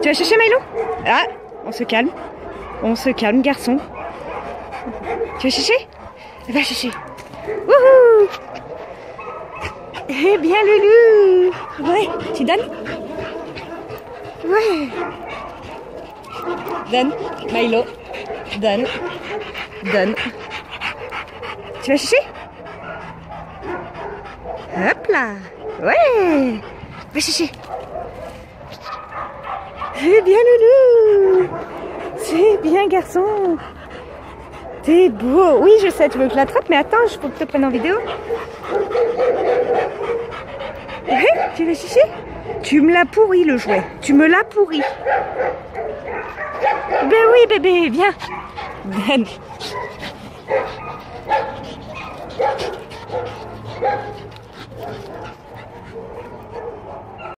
Tu vas chercher Milo? Ah, on se calme. On se calme, garçon. Tu vas chercher? Va chercher. Wouhou Eh bien, Loulou Ouais, tu donnes? Ouais. Donne, Milo. Donne. Donne. Tu vas chercher? Hop là Ouais Va chercher C'est bien Loulou C'est bien garçon T'es beau Oui je sais, tu veux que je l'attrape, mais attends, je faut que je te prenne en vidéo. Tu vas chercher Tu me l'as pourri le jouet. Tu me l'as pourri. Ben oui bébé, viens. Ben.